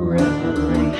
Revelation.